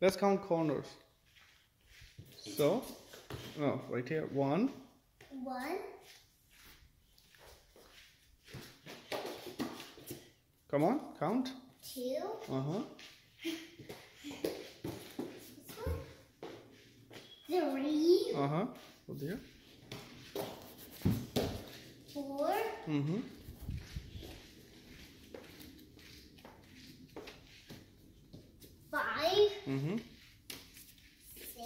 Let's count corners. So, oh, right here. One, One, come on, count. two, Uh huh. three, Uh huh. Go there. four, Mm hmm. Mm-hmm. Six.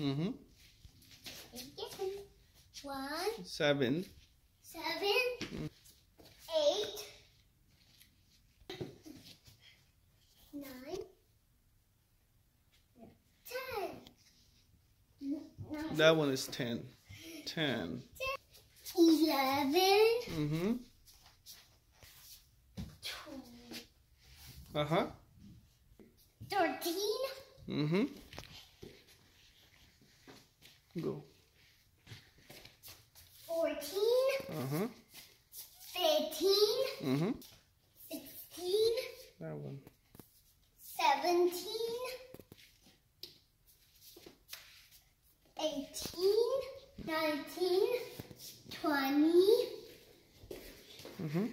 Mm-hmm. One. Seven. Seven. Mm. Eight. Nine. Ten. That one is ten. Ten. ten. Eleven. Mm-hmm. Uh-huh. 13? Mm-hmm. Go. 14? Uh-huh. 15? Mm-hmm. 16? That one. 17? 18? 19? 20? Mm-hmm.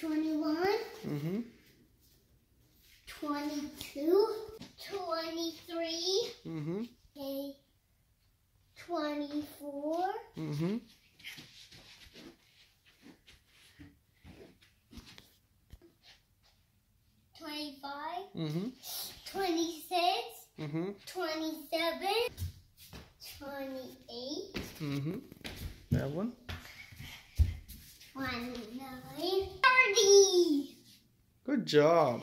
21? Mm-hmm. 24. Mm-hmm. Twenty-five. Mm-hmm. Twenty-six. Mm-hmm. Twenty-seven. Twenty-eight. Mm-hmm. That one. Twenty-nine. Thirty. Good job.